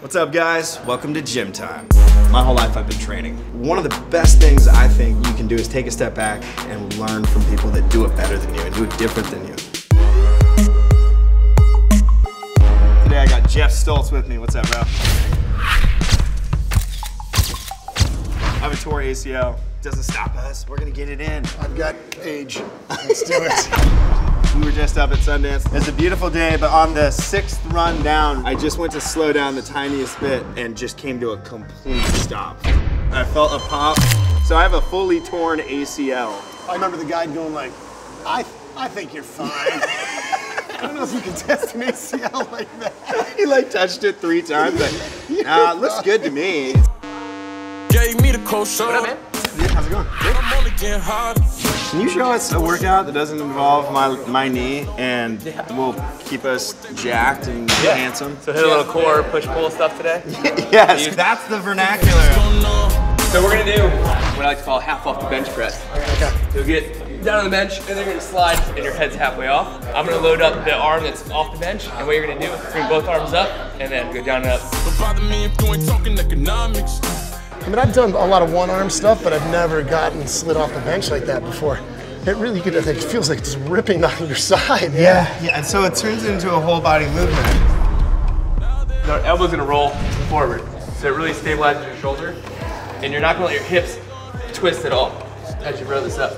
What's up guys? Welcome to Gym Time. My whole life I've been training. One of the best things I think you can do is take a step back and learn from people that do it better than you and do it different than you. Today I got Geoff Stults with me. What's up, bro? I have a tore ACL. Doesn't stop us. We're gonna get it in. I've got age. Let's do it. We were just up at Sundance. It's a beautiful day, but on the sixth run down, I just went to slow down the tiniest bit and just came to a complete stop. I felt a pop. So I have a fully torn ACL. I remember the guy going like, I, I think you're fine. I don't know if you can test an ACL like that. he like touched it three times. Like, nah, it looks good to me. Gave me the cold shoulder. man? Yeah, How's it going? I'm only getting harder. Can you show us a workout that doesn't involve my my knee and will keep us jacked and handsome? So hit a little core push pull stuff today. yes, that's the vernacular. So we're gonna do what I like to call half off the bench press. Okay. So get down on the bench and then you're gonna slide and your head's halfway off. I'm gonna load up the arm that's off the bench and what you're gonna do is bring both arms up and then go down and up. I mean, I've done a lot of one-arm stuff, but I've never gotten slid off the bench like that before. It really could, it feels like it's ripping on your side. Yeah, yeah, and so it turns into a whole body movement. The elbow's gonna roll forward. So it really stabilizes your shoulder and you're not gonna let your hips twist at all as you row this up.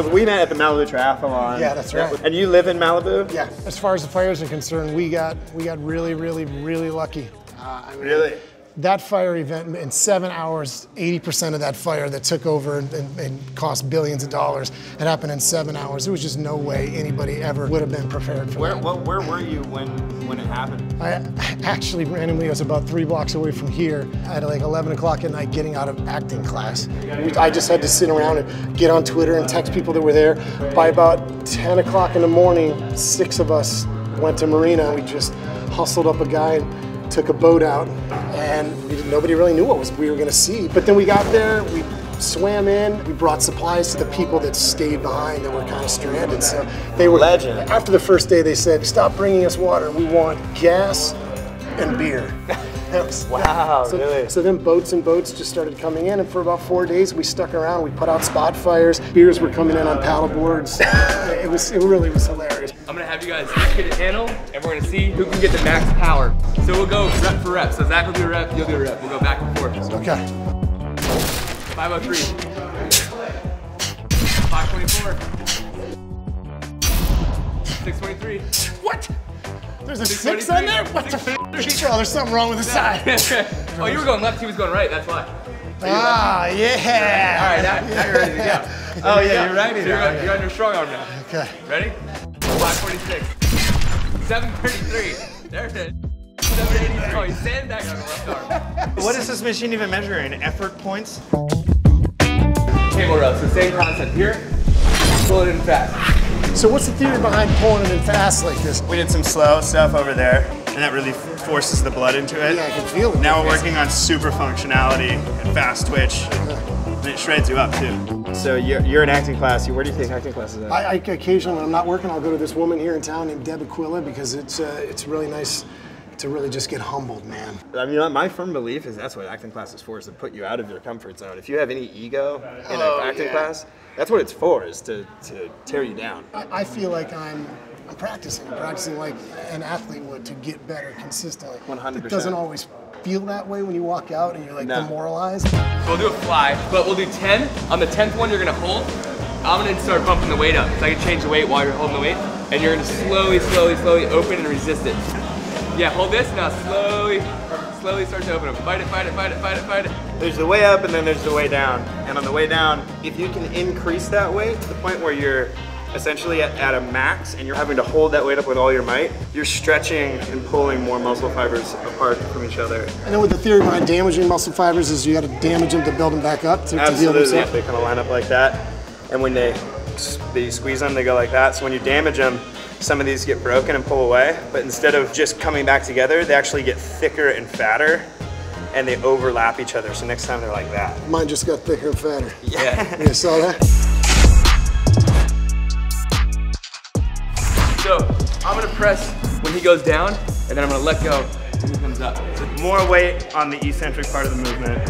So we met at the Malibu Triathlon. Yeah, that's right. And you live in Malibu? Yeah. As far as the fires are concerned, we got we got really, really, really lucky. Uh, I mean, Really? That fire event in seven hours, 80% of that fire that took over and, and, and cost billions of dollars, it happened in seven hours. There was just no way anybody ever would have been prepared for Where, that. what, where were you when, when it happened? I actually randomly was about three blocks away from here at like 11 o'clock at night getting out of acting class. I just had to sit around and get on Twitter and text people that were there. By about 10 o'clock in the morning, six of us went to Marina. We just hustled up a guy and took a boat out and nobody really knew what was we were gonna see. But then we got there, we swam in, we brought supplies to the people that stayed behind that were kind of stranded. So they were Legend. after the first day, they said, "Stop bringing us water. We want gas and beer." That was- Wow, so, really? So then boats and boats just started coming in, and for about four days we stuck around. We put out spot fires. Beers were coming in on paddle boards. it was, it really was hilarious. I'm gonna have you guys each get a handle, and we're gonna see who can get the max power. So we'll go rep for rep. So Zac will do a rep, you'll do a rep. We'll go back and forth. Okay. 503. 524. 623. What? There's a six on there. What the f? Oh, there's something wrong with the side. oh, you were going left, he was going right, that's why. Ah, yeah. All right, now, now you're ready to go. Oh yeah, you're right. So you're, on, you're on your strong arm now. Okay. Ready? 546. 733. There it is. 780. He's standing back on the left arm. What is this machine even measuring? Effort points? Cable row, so same concept here. Pull it in fast. So what's the theory behind pulling it in fast like this? We did some slow stuff over there, and that really forces the blood into it. Yeah, I can feel it. Now we're working on super functionality and fast twitch, and it shreds you up too. So you're, you're in acting class. Where do you take acting classes at? I, I occasionally, when I'm not working, I'll go to this woman here in town named Deb Aquila because it's uh, it's really nice to really just get humbled, man. I mean, my firm belief is that's what acting class is for, is to put you out of your comfort zone. If you have any ego in Oh, an acting yeah. class, that's what it's for, is to, to tear you down. I, I feel like I'm I'm practicing, I'm practicing like an athlete would to get better consistently. 100%. It doesn't always feel that way when you walk out and you're like No. demoralized. So we'll do a fly, but we'll do 10. On the 10th one, you're gonna hold. I'm gonna start bumping the weight up. So I can change the weight while you're holding the weight. And you're gonna slowly, slowly, slowly open and resist it. Yeah, hold this, now slowly, slowly start to open them. Fight it, fight it, fight it, fight it, fight it. There's the way up and then there's the way down. And on the way down, if you can increase that weight to the point where you're essentially at, at a max and you're having to hold that weight up with all your might, you're stretching and pulling more muscle fibers apart from each other. I know what the theory behind damaging muscle fibers is you got to damage them to build them back up to, to heal Absolutely, themselves. they kind of line up like that. And when they, they squeeze them, they go like that. So when you damage them, some of these get broken and pull away, but instead of just coming back together, they actually get thicker and fatter and they overlap each other. So next time they're like that. Mine just got thicker and fatter. Yeah. you saw that? So I'm gonna press when he goes down and then I'm gonna let go when he comes up. More weight on the eccentric part of the movement.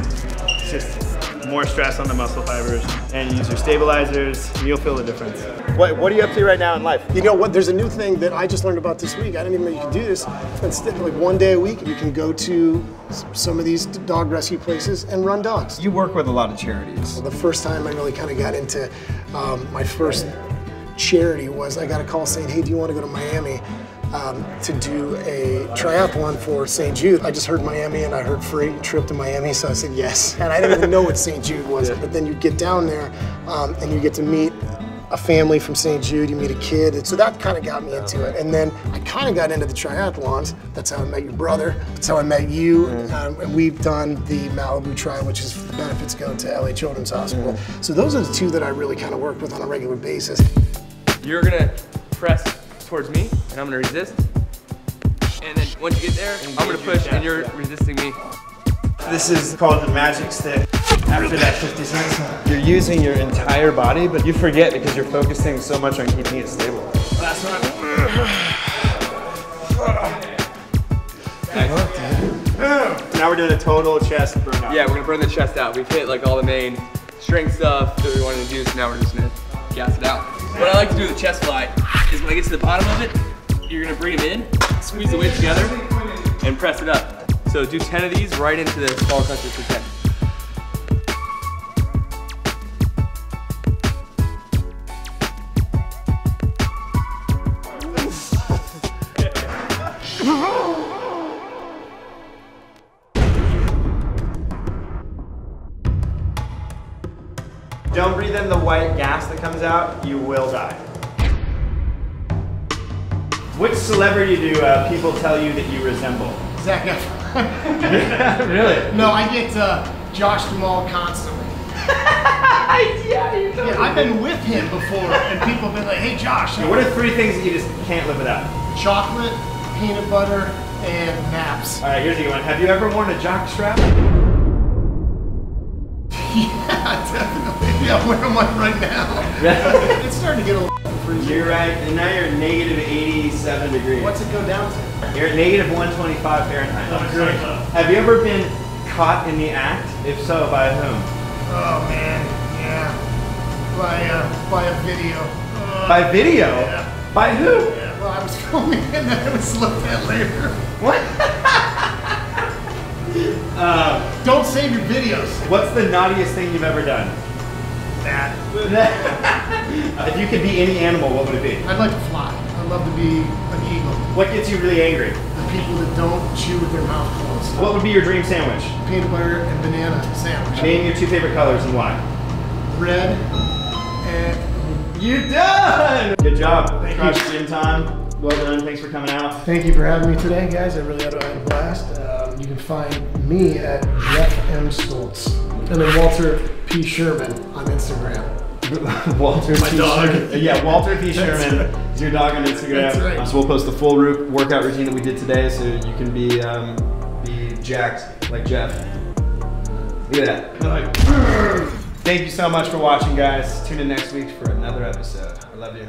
It's just more stress on the muscle fibers. And use your stabilizers, and you'll feel the difference. What, what are you up to right now in life? You know what? There's a new thing that I just learned about this week. I didn't even know you could do this. Instead, like one day a week, you can go to some of these dog rescue places and run dogs. You work with a lot of charities. The first time I really kind of got into um, my first charity was I got a call saying, "Hey, do you want to go to Miami um, to do a triathlon for St. Jude?" I just heard Miami and I heard free trip to Miami, so I said yes. And I didn't even know what St. Jude was, but then you get down there um, and you get to meet a family from St. Jude, you meet a kid, and so that kind of got me into it. And then I kind of got into the triathlons. That's how I met your brother. That's how I met you. Um, and we've done the Malibu Tri, which is the benefits go to LA Children's Hospital. So those are the two that I really kind of work with on a regular basis. You're gonna press towards me, and I'm gonna resist. And then once you get there, I'm gonna push, and you're resisting me. This is called the magic stick. After that 50 seconds, you're using your entire body, but you forget because you're focusing so much on keeping it stable. Last one. Now we're doing a total chest burnout. Yeah, we're gonna burn the chest out. We've hit like all the main strength stuff that we wanted to do, so now we're just gonna gas it out. What I like to do with the chest fly is when I get to the bottom of it, you're gonna bring them in, squeeze the weight together, and press it up. So do 10 of these right into the small crunches for 10. Don't breathe in the white gas that comes out, you will die. Which celebrity do uh, people tell you that you resemble? Zac Efron. really? no, I get uh, Josh Duhamel constantly. yeah, I've been with him before, and people have been like, "Hey, Josh, What are three things that you just can't live without? chocolate, peanut butter, and naps." All right, here's a good one. Have you ever worn a jock strap? Yeah, definitely. Yeah, where am I right now? it's starting to get a little freezing. You're right, and now you're negative 87 degrees. What's it go down to? You're at negative 125 Fahrenheit. Have you ever been caught in the act? If so, by whom? Oh man, yeah. By uh, by a video. Uh, By video? Yeah. By who? yeah. Well, I was filming and then it was looked at later. What? Don't save your videos. What's the naughtiest thing you've ever done? That. if you could be any animal, what would it be? I'd like to fly. I'd love to be an eagle. What gets you really angry? The people that don't chew with their mouth closed. What would be your dream sandwich? Peanut butter and banana sandwich. Name your two favorite colors and why. Red and You're done! Good job. Thank you. Crushed gym time. Well done. Thanks for coming out. Thank you for having me today, guys. I really had a, had a blast. Um, you can find me at Geoff M. Stults. And then Walter P. Sherman on Instagram. Walter My P. dog. Sherman. Yeah, Walter P. Sherman right. is your dog on Instagram. That's right. So we'll post the full ru- workout routine that we did today, so you can be um, be jacked like Geoff. Look at that. Thank you so much for watching, guys. Tune in next week for another episode. I love you.